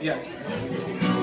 Yes.